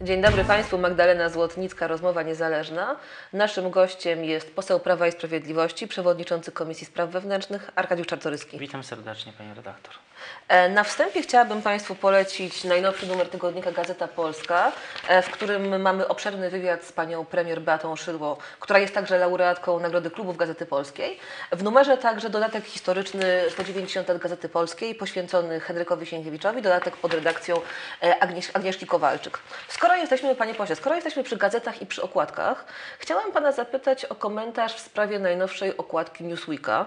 Dzień dobry Państwu, Magdalena Złotnicka, rozmowa niezależna. Naszym gościem jest poseł Prawa i Sprawiedliwości, przewodniczący Komisji Spraw Wewnętrznych Arkadiusz Czartoryski. Witam serdecznie, Pani redaktor. E, Na wstępie chciałabym Państwu polecić najnowszy numer tygodnika Gazeta Polska, e, w którym mamy obszerny wywiad z panią premier Beatą Szydło, która jest także laureatką Nagrody Klubów Gazety Polskiej. W numerze także dodatek historyczny 190 lat Gazety Polskiej poświęcony Henrykowi Sienkiewiczowi, dodatek pod redakcją e, Agniesz- Agnieszki Kowalczyk. Skoro jesteśmy, panie pośle, skoro jesteśmy przy gazetach i przy okładkach, chciałam pana zapytać o komentarz w sprawie najnowszej okładki Newsweeka.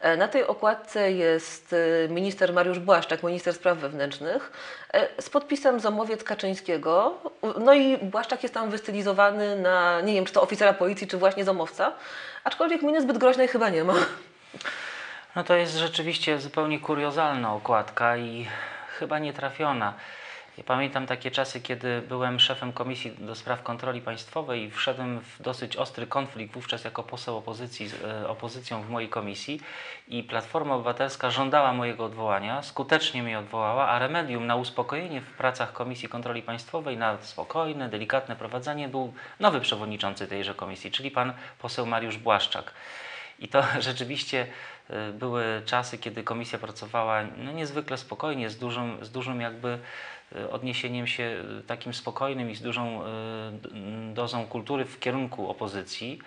E, Na tej okładce jest e, minister Mariusz Błaszczak, minister spraw wewnętrznych, e, z podpisem Zomowiec Kaczyńskiego. No i Błaszczak jest tam wystylizowany na, nie wiem, czy to oficera policji, czy właśnie zomowca, aczkolwiek miny zbyt groźnej chyba nie ma. No to jest rzeczywiście zupełnie kuriozalna okładka i chyba nietrafiona. Ja pamiętam takie czasy, kiedy byłem szefem Komisji do Spraw Kontroli Państwowej i wszedłem w dosyć ostry konflikt wówczas jako poseł opozycji z e, opozycją w mojej komisji i Platforma Obywatelska żądała mojego odwołania, skutecznie mnie odwołała, a remedium na uspokojenie w pracach Komisji Kontroli Państwowej, na spokojne, delikatne prowadzenie był nowy przewodniczący tejże komisji, czyli pan poseł Mariusz Błaszczak. I to rzeczywiście były czasy, kiedy komisja pracowała no, niezwykle spokojnie, z dużym, z dużym jakby y, odniesieniem się y, takim spokojnym i z dużą dozą kultury w kierunku opozycji.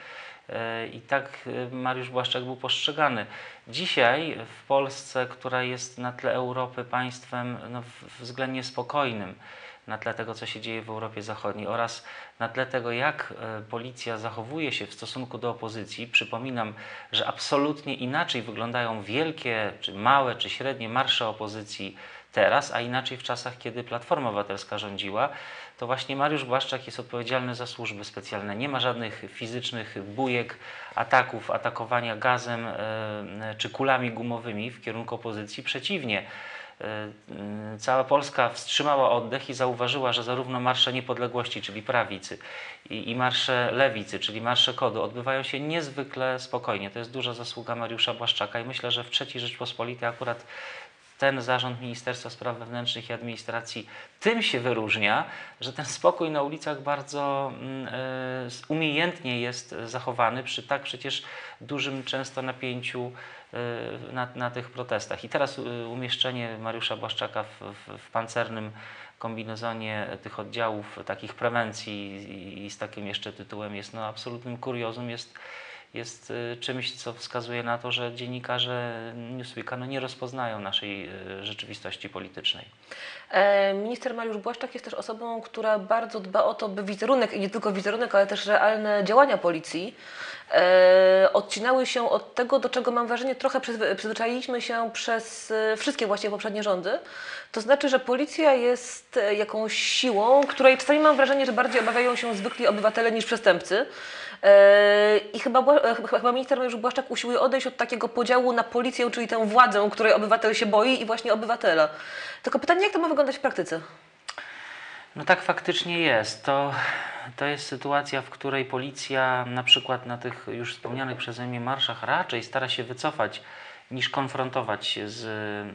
I tak Mariusz Błaszczak był postrzegany. Dzisiaj w Polsce, która jest na tle Europy państwem no, względnie spokojnym, na tle tego, co się dzieje w Europie Zachodniej oraz na tle tego, jak e, policja zachowuje się w stosunku do opozycji. Przypominam, że absolutnie inaczej wyglądają wielkie, czy małe, czy średnie marsze opozycji teraz, a inaczej w czasach, kiedy Platforma Obywatelska rządziła. To właśnie Mariusz Błaszczak jest odpowiedzialny za służby specjalne. Nie ma żadnych fizycznych bujek, ataków, atakowania gazem e, czy kulami gumowymi w kierunku opozycji. Przeciwnie, Cała Polska wstrzymała oddech i zauważyła, że zarówno marsze niepodległości, czyli prawicy, i, i marsze lewicy, czyli marsze kodu, odbywają się niezwykle spokojnie. To jest duża zasługa Mariusza Błaszczaka i myślę, że w III Rzeczpospolitej akurat ten zarząd Ministerstwa Spraw Wewnętrznych i Administracji tym się wyróżnia, że ten spokój na ulicach bardzo mm, e, umiejętnie jest zachowany przy tak przecież dużym często napięciu e, na, na tych protestach. I teraz e, umieszczenie Mariusza Błaszczaka w, w, w pancernym kombinezonie tych oddziałów takich prewencji i, i z takim jeszcze tytułem jest no, absolutnym kuriozum, jest, jest e, czymś, co wskazuje na to, że dziennikarze Newsweeka no, nie rozpoznają naszej e, rzeczywistości politycznej. E, Minister Mariusz Błaszczak jest też osobą, która bardzo dba o to, by wizerunek, i nie tylko wizerunek, ale też realne działania policji e, odcinały się od tego, do czego mam wrażenie trochę przyzwy- przyzwyczailiśmy się przez e, wszystkie właściwie poprzednie rządy. To znaczy, że policja jest e, jakąś siłą, której czasami mam wrażenie, że bardziej obawiają się zwykli obywatele niż przestępcy. E, I e, chyba- chyba minister Mariusz Błaszczak usiłuje odejść od takiego podziału na policję, czyli tę władzę, której obywatel się boi i właśnie obywatela. Tylko pytanie, jak to ma wyglądać w praktyce? No tak faktycznie jest. To, to jest sytuacja, w której policja na przykład na tych już wspomnianych przeze mnie marszach raczej stara się wycofać niż konfrontować się z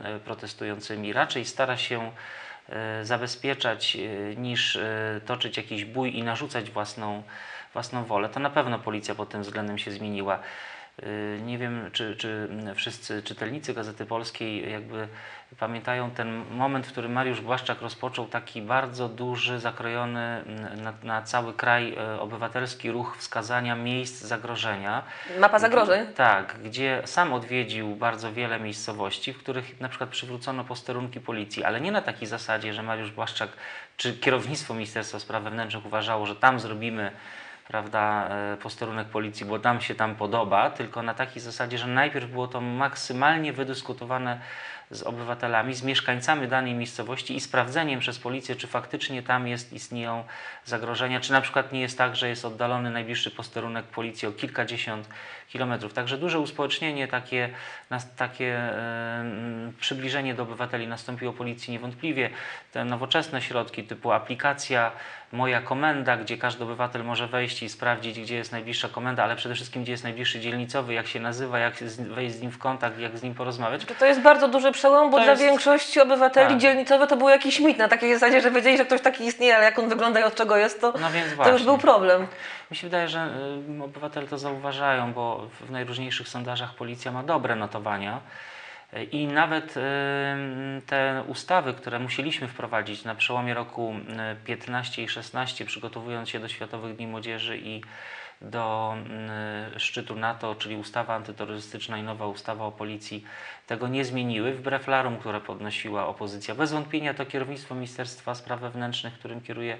e, protestującymi. Raczej stara się zabezpieczać niż toczyć jakiś bój i narzucać własną, własną wolę. To na pewno policja pod tym względem się zmieniła. Y, Nie wiem, czy, czy wszyscy czytelnicy Gazety Polskiej jakby pamiętają ten moment, w którym Mariusz Błaszczak rozpoczął taki bardzo duży, zakrojony mm, na, na cały kraj e, obywatelski ruch wskazania miejsc zagrożenia. Mapa zagrożeń? Tak, gdzie sam odwiedził bardzo wiele miejscowości, w których na przykład przywrócono posterunki policji, ale nie na takiej zasadzie, że Mariusz Błaszczak czy kierownictwo Ministerstwa Spraw Wewnętrznych uważało, że tam zrobimy prawda, e, posterunek policji, bo nam się tam podoba, tylko na takiej zasadzie, że najpierw było to maksymalnie wydyskutowane z obywatelami, z mieszkańcami danej miejscowości i sprawdzeniem przez policję, czy faktycznie tam jest, istnieją zagrożenia, czy na przykład nie jest tak, że jest oddalony najbliższy posterunek policji o kilkadziesiąt kilometrów. Także duże uspołecznienie, takie, takie mm, przybliżenie do obywateli nastąpiło policji niewątpliwie. Te nowoczesne środki typu aplikacja Moja Komenda, gdzie każdy obywatel może wejść i sprawdzić, gdzie jest najbliższa komenda, ale przede wszystkim, gdzie jest najbliższy dzielnicowy, jak się nazywa, jak wejść z nim w kontakt, jak z nim porozmawiać. To jest bardzo duży przełom, bo To dla jest- większości obywateli Tak. dzielnicowe to był jakiś mit na takiej zasadzie, że wiedzieli, że ktoś taki istnieje, ale jak on wygląda i od czego jest, to, No to już był problem. Mi się wydaje, że obywatele to zauważają, bo w najróżniejszych sondażach policja ma dobre notowania. I nawet te ustawy, które musieliśmy wprowadzić na przełomie roku y, 15 i 16, przygotowując się do Światowych Dni Młodzieży i do szczytu NATO, czyli ustawa antyterrorystyczna i nowa ustawa o policji, tego nie zmieniły, wbrew larum, które podnosiła opozycja. Bez wątpienia to kierownictwo Ministerstwa Spraw Wewnętrznych, którym kieruje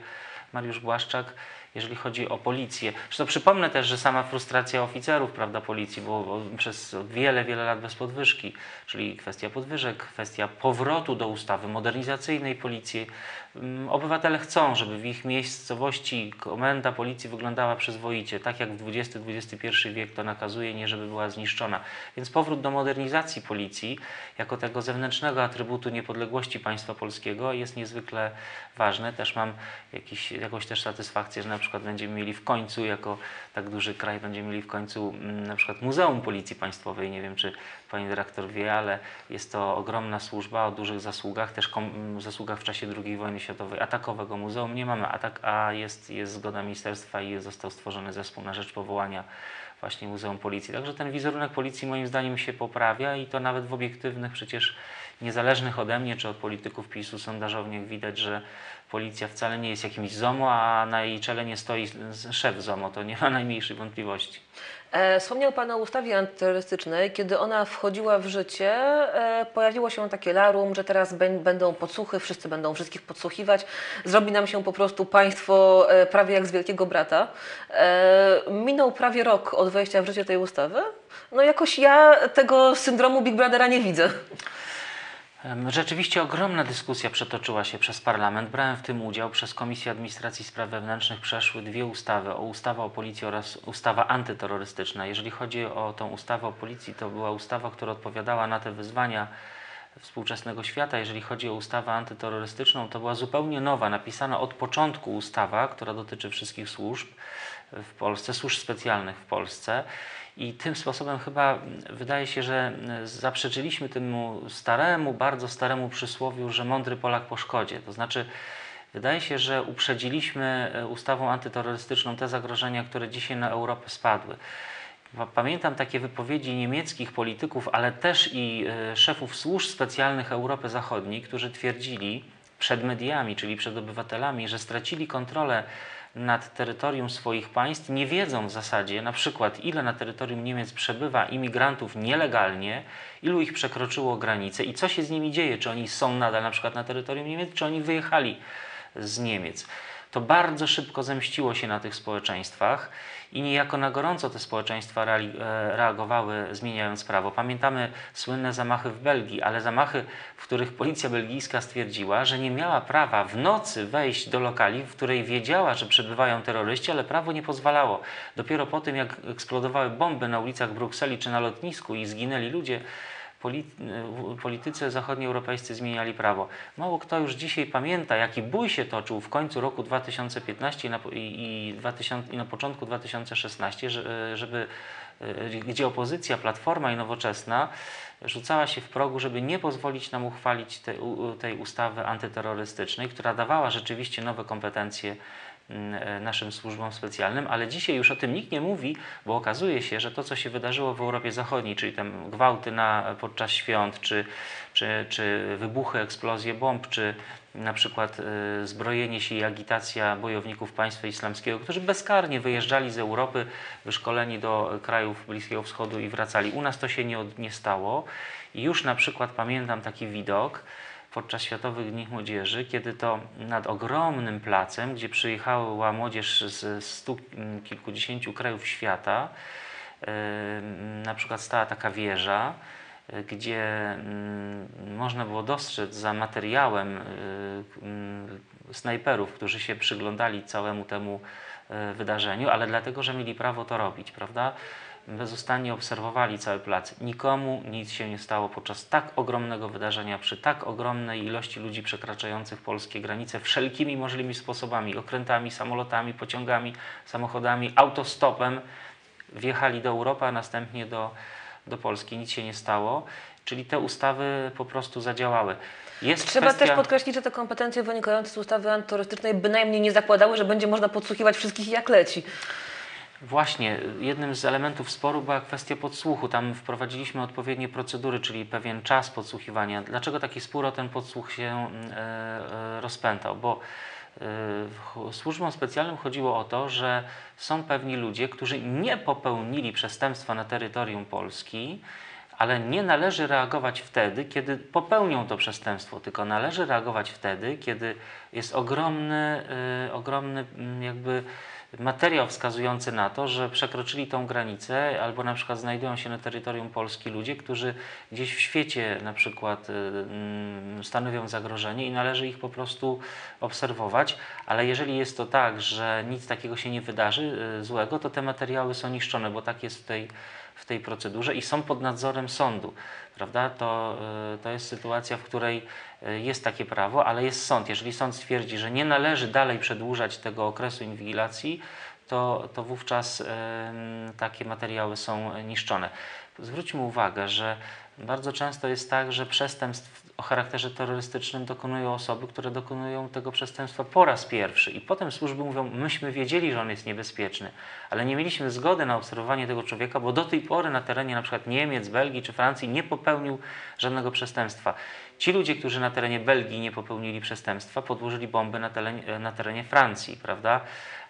Mariusz Błaszczak, jeżeli chodzi o policję. Zresztą przypomnę też, że sama frustracja oficerów prawda, policji, bo przez wiele, wiele lat bez podwyżki, czyli kwestia podwyżek, kwestia powrotu do ustawy modernizacyjnej policji. Mm, Obywatele chcą, żeby w ich miejscowości komenda policji wyglądała przyzwoicie, tak jak w XX-XXI wiek to nakazuje, nie żeby była zniszczona. Więc powrót do modernizacji policji, jako tego zewnętrznego atrybutu niepodległości państwa polskiego jest niezwykle ważny. Też mam jakiś, jakąś też satysfakcję, że na przykład będziemy mieli w końcu, jako tak duży kraj, będziemy mieli w końcu mm, na przykład Muzeum Policji Państwowej. Nie wiem, czy pani dyrektor wie, ale jest to ogromna służba o dużych zasługach, też mm, zasługach w czasie II wojny światowej. Atakowego muzeum nie mamy, atak, a jest, jest zgoda ministerstwa i został stworzony zespół na rzecz powołania właśnie Muzeum Policji. Także ten wizerunek policji moim zdaniem się poprawia i to nawet w obiektywnych, przecież niezależnych ode mnie czy od polityków PiSu sondażowniach widać, że policja wcale nie jest jakimś ZOMO, a na jej czele nie stoi szef ZOMO. To nie ma najmniejszej wątpliwości. E, Wspomniał Pan o ustawie antyterrorystycznej. Kiedy ona wchodziła w życie, e, pojawiło się takie larum, że teraz bę- będą podsłuchy, wszyscy będą wszystkich podsłuchiwać. Zrobi nam się po prostu państwo e, prawie jak z Wielkiego Brata. E, Minął prawie rok od wejścia w życie tej ustawy. No jakoś ja tego syndromu Big Brothera nie widzę. Rzeczywiście ogromna dyskusja przetoczyła się przez parlament. Brałem w tym udział. Przez Komisję Administracji Spraw Wewnętrznych przeszły dwie ustawy. O ustawa o policji oraz ustawa antyterrorystyczna. Jeżeli chodzi o tą ustawę o policji, to była ustawa, która odpowiadała na te wyzwania współczesnego świata. Jeżeli chodzi o ustawę antyterrorystyczną, to była zupełnie nowa, napisana od początku ustawa, która dotyczy wszystkich służb w Polsce, służb specjalnych w Polsce. I tym sposobem chyba mm, wydaje się, że mm, zaprzeczyliśmy temu staremu, bardzo staremu przysłowiu, że mądry Polak po szkodzie. To znaczy, wydaje się, że uprzedziliśmy e, ustawą antyterrorystyczną te zagrożenia, które dzisiaj na Europę spadły. Pa- Pamiętam takie wypowiedzi niemieckich polityków, ale też i e, szefów służb specjalnych Europy Zachodniej, którzy twierdzili przed mediami, czyli przed obywatelami, że stracili kontrolę nad terytorium swoich państw, nie wiedzą w zasadzie na przykład ile na terytorium Niemiec przebywa imigrantów nielegalnie, ilu ich przekroczyło granicę i co się z nimi dzieje, czy oni są nadal na przykład na terytorium Niemiec, czy oni wyjechali z Niemiec. To bardzo szybko zemściło się na tych społeczeństwach i niejako na gorąco te społeczeństwa e, reagowały, zmieniając prawo. Pamiętamy słynne zamachy w Belgii, ale zamachy, w których policja belgijska stwierdziła, że nie miała prawa w nocy wejść do lokali, w której wiedziała, że przebywają terroryści, ale prawo nie pozwalało. Dopiero po tym, jak eksplodowały bomby na ulicach Brukseli czy na lotnisku i zginęli ludzie, politycy zachodnioeuropejscy zmieniali prawo. Mało kto już dzisiaj pamięta, jaki bój się toczył w końcu roku 2015 i na, po- i, i 2000, i na początku 2016, że- żeby, y, gdzie opozycja, Platforma i Nowoczesna rzucała się w progu, żeby nie pozwolić nam uchwalić tej ustawy antyterrorystycznej, która dawała rzeczywiście nowe kompetencje e, naszym służbom specjalnym, ale dzisiaj już o tym nikt nie mówi, bo okazuje się, że to, co się wydarzyło w Europie Zachodniej, czyli tam gwałty na, podczas świąt, czy, czy, czy wybuchy, eksplozje bomb, czy na przykład e, zbrojenie się i agitacja bojowników państwa islamskiego, którzy bezkarnie wyjeżdżali z Europy, wyszkoleni do krajów Bliskiego Wschodu i wracali. U nas to się nie, nie stało i już na przykład pamiętam taki widok, podczas Światowych Dni Młodzieży, kiedy to nad ogromnym placem, gdzie przyjechała młodzież z stu kilkudziesięciu krajów świata, na przykład stała taka wieża, y, gdzie mm, można było dostrzec za materiałem mm, snajperów, którzy się przyglądali całemu temu y, wydarzeniu, ale dlatego, że mieli prawo to robić, prawda? Bezustannie obserwowali cały plac. Nikomu nic się nie stało podczas tak ogromnego wydarzenia, przy tak ogromnej ilości ludzi przekraczających polskie granice wszelkimi możliwymi sposobami, okrętami, samolotami, pociągami, samochodami, autostopem. Wjechali do Europy, a następnie do, do Polski. Nic się nie stało. Czyli te ustawy po prostu zadziałały. Jest Trzeba kwestia... też podkreślić, że te kompetencje wynikające z ustawy antyterrorystycznej bynajmniej nie zakładały, że będzie można podsłuchiwać wszystkich jak leci. Właśnie, jednym z elementów sporu była kwestia podsłuchu. Tam wprowadziliśmy odpowiednie procedury, czyli pewien czas podsłuchiwania. Dlaczego taki spór o ten podsłuch się mm, e, e, rozpętał? Bo e, służbom specjalnym chodziło o to, że są pewni ludzie, którzy nie popełnili przestępstwa na terytorium Polski, ale nie należy reagować wtedy, kiedy popełnią to przestępstwo, tylko należy reagować wtedy, kiedy jest ogromny, ogromny mm, jakby materiał wskazujący na to, że przekroczyli tą granicę albo na przykład znajdują się na terytorium Polski ludzie, którzy gdzieś w świecie na przykład y, mm, stanowią zagrożenie i należy ich po prostu obserwować, ale jeżeli jest to tak, że nic takiego się nie wydarzy y, złego, to te materiały są niszczone, bo tak jest w tej, w tej procedurze i są pod nadzorem sądu, prawda? To, y, to jest sytuacja, w której y, jest takie prawo, ale jest sąd. Jeżeli sąd stwierdzi, że nie należy dalej przedłużać tego okresu inwigilacji, to, to wówczas takie materiały są niszczone. Zwróćmy uwagę, że bardzo często jest tak, że przestępstw o charakterze terrorystycznym dokonują osoby, które dokonują tego przestępstwa po raz pierwszy i potem służby mówią, myśmy wiedzieli, że on jest niebezpieczny, ale nie mieliśmy zgody na obserwowanie tego człowieka, bo do tej pory na terenie przykład Niemiec, Belgii czy Francji nie popełnił żadnego przestępstwa. Ci ludzie, którzy na terenie Belgii nie popełnili przestępstwa, podłożyli bomby na terenie, na terenie Francji, prawda?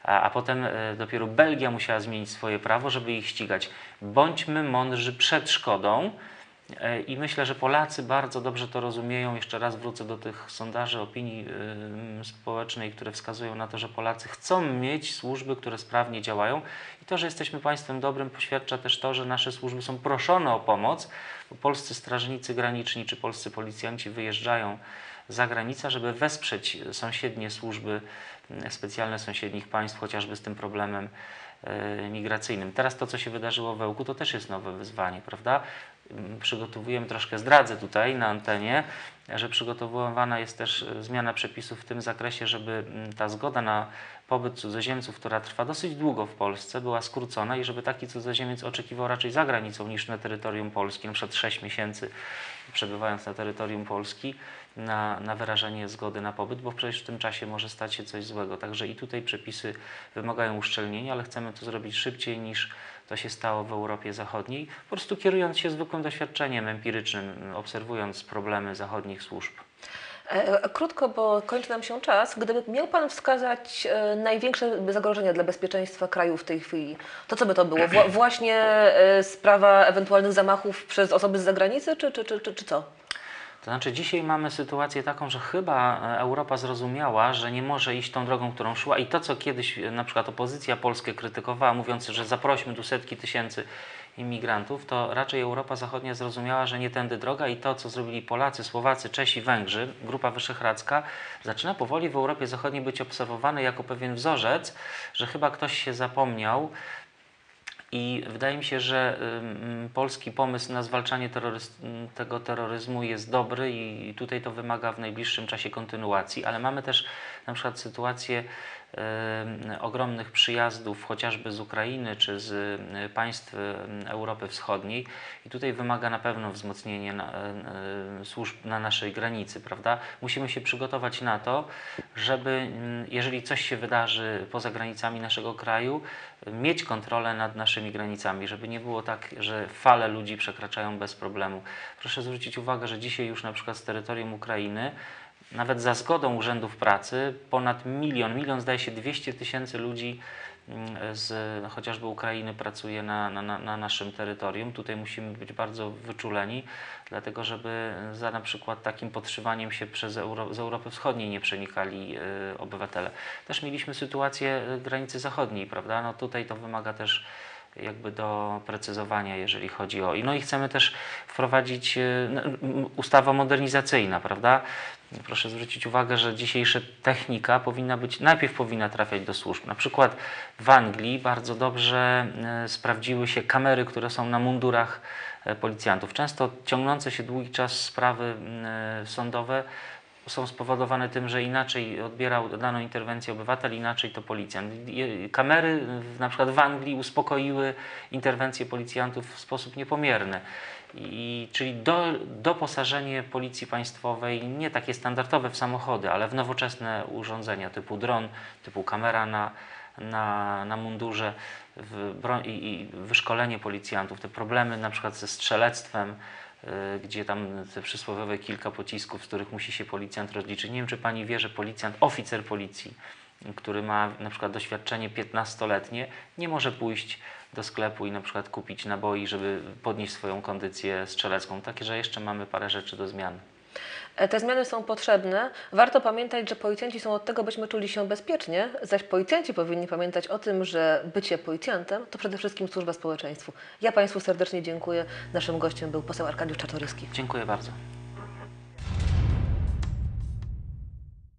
A, a potem e, dopiero Belgia musiała zmienić swoje prawo, żeby ich ścigać. Bądźmy mądrzy przed szkodą, I myślę, że Polacy bardzo dobrze to rozumieją. Jeszcze raz wrócę do tych sondaży opinii społecznej, które wskazują na to, że Polacy chcą mieć służby, które sprawnie działają. I to, że jesteśmy państwem dobrym, poświadcza też to, że nasze służby są proszone o pomoc, polscy strażnicy graniczni czy polscy policjanci wyjeżdżają za granicę, żeby wesprzeć sąsiednie służby mm, specjalne sąsiednich państw, chociażby z tym problemem e, migracyjnym. Teraz to, co się wydarzyło w Ełku, to też jest nowe wyzwanie, prawda? Przygotowujemy, troszkę zdradzę tutaj na antenie, że przygotowywana jest też zmiana przepisów w tym zakresie, żeby ta zgoda na pobyt cudzoziemców, która trwa dosyć długo w Polsce, była skrócona i żeby taki cudzoziemiec oczekiwał raczej za granicą niż na terytorium Polski, na przykład 6 miesięcy przebywając na terytorium Polski na, na wyrażenie zgody na pobyt, bo przecież w tym czasie może stać się coś złego. Także i tutaj przepisy wymagają uszczelnienia, ale chcemy to zrobić szybciej niż to się stało w Europie Zachodniej, po prostu kierując się zwykłym doświadczeniem empirycznym, obserwując problemy zachodnich służb. E, Krótko, bo kończy nam się czas. Gdyby miał Pan wskazać e, największe zagrożenia dla bezpieczeństwa kraju w tej chwili, to co by to było? Wła- właśnie e, sprawa ewentualnych zamachów przez osoby z zagranicy, czy, czy, czy, czy, co? To znaczy dzisiaj mamy sytuację taką, że chyba e, Europa zrozumiała, że nie może iść tą drogą, którą szła i to, co kiedyś e, na przykład opozycja polska krytykowała, mówiąc, że zaprośmy tu setki tysięcy imigrantów, to raczej Europa Zachodnia zrozumiała, że nie tędy droga i to, co zrobili Polacy, Słowacy, Czesi, Węgrzy, Grupa Wyszehradzka, zaczyna powoli w Europie Zachodniej być obserwowane jako pewien wzorzec, że chyba ktoś się zapomniał i wydaje mi się, że polski pomysł na zwalczanie terroryz- tego terroryzmu jest dobry i tutaj to wymaga w najbliższym czasie kontynuacji, ale mamy też na przykład sytuację ogromnych przyjazdów chociażby z Ukrainy czy z państw Europy Wschodniej i tutaj wymaga na pewno wzmocnienia na, służb na naszej granicy, prawda? Musimy się przygotować na to, żeby jeżeli coś się wydarzy poza granicami naszego kraju, mieć kontrolę nad naszymi granicami, żeby nie było tak, że fale ludzi przekraczają bez problemu. Proszę zwrócić uwagę, że dzisiaj już na przykład z terytorium Ukrainy, nawet za zgodą urzędów pracy, ponad milion, milion zdaje się 200 tysięcy ludzi mm, z chociażby Ukrainy pracuje na, na, na- na naszym terytorium. Tutaj musimy być bardzo wyczuleni, dlatego żeby za na przykład takim podszywaniem się przez Euro, z Europy Wschodniej nie przenikali y, obywatele. Też mieliśmy sytuację y, granicy zachodniej, prawda? No tutaj to wymaga też jakby do precyzowania, jeżeli chodzi o... i No i chcemy też wprowadzić y, ustawa modernizacyjna, prawda? Proszę zwrócić uwagę, że dzisiejsza technika powinna być, najpierw powinna trafiać do służb. Na przykład w Anglii bardzo dobrze y, sprawdziły się kamery, które są na mundurach y, policjantów. Często ciągnące się długi czas sprawy y, sądowe są spowodowane tym, że inaczej odbierał daną interwencję obywatel, inaczej to policjant. Kamery na przykład w Anglii uspokoiły interwencję policjantów w sposób niepomierny. I, czyli do, doposażenie policji państwowej, nie takie standardowe w samochody, ale w nowoczesne urządzenia typu dron, typu kamera na, na, na mundurze i, i wyszkolenie policjantów, te problemy na przykład ze strzelectwem, gdzie tam te przysłowiowe kilka pocisków, z których musi się policjant rozliczyć. Nie wiem, czy pani wie, że policjant, oficer policji, który ma na przykład doświadczenie 15-letnie, nie może pójść do sklepu i na przykład kupić naboi, żeby podnieść swoją kondycję strzelecką. Takie, że jeszcze mamy parę rzeczy do zmian. E, Te zmiany są potrzebne. Warto pamiętać, że policjanci są od tego, byśmy czuli się bezpiecznie, zaś policjanci powinni pamiętać o tym, że bycie policjantem to przede wszystkim służba społeczeństwu. Ja Państwu serdecznie dziękuję. Naszym gościem był poseł Arkadiusz Czartoryski. Dziękuję bardzo.